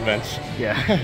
events. Yeah.